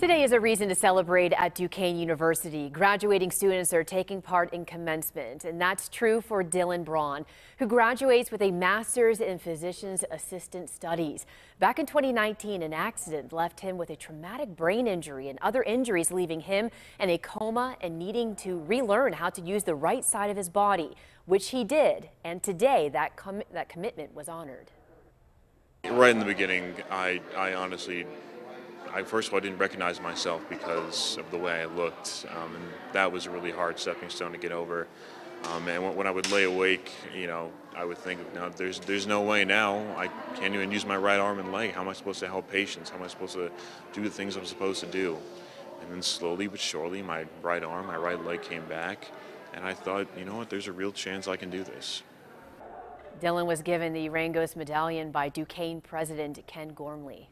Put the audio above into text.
Today is a reason to celebrate at Duquesne University. Graduating students are taking part in commencement, and that's true for Dylan Braun, who graduates with a master's in physician's assistant studies. Back in 2019, an accident left him with a traumatic brain injury and other injuries, leaving him in a coma and needing to relearn how to use the right side of his body, which he did. And today, that, com that commitment was honored. Right in the beginning, I, I honestly I first of all didn't recognize myself because of the way I looked, um, and that was a really hard stepping stone to get over. Um, and when I would lay awake, you know, I would think, no, there's there's no way now. I can't even use my right arm and leg. How am I supposed to help patients? How am I supposed to do the things I'm supposed to do? And then slowly but surely, my right arm, my right leg came back, and I thought, you know what? There's a real chance I can do this. Dylan was given the Rangos Medallion by Duquesne President Ken Gormley.